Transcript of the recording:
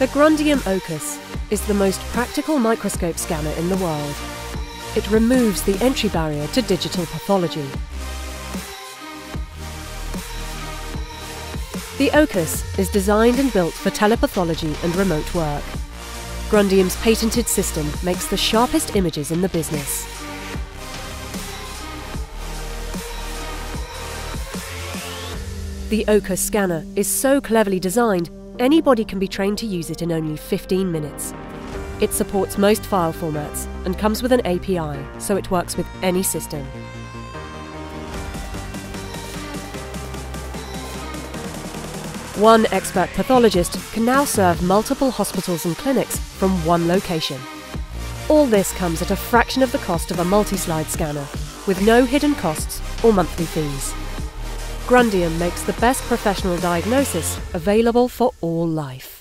The Grundium Ocus is the most practical microscope scanner in the world. It removes the entry barrier to digital pathology. The Ocus is designed and built for telepathology and remote work. Grundium's patented system makes the sharpest images in the business. The Ocus scanner is so cleverly designed, anybody can be trained to use it in only 15 minutes. It supports most file formats and comes with an API, so it works with any system. One expert pathologist can now serve multiple hospitals and clinics from one location. All this comes at a fraction of the cost of a multi-slide scanner, with no hidden costs or monthly fees. Grundium makes the best professional diagnosis available for all life.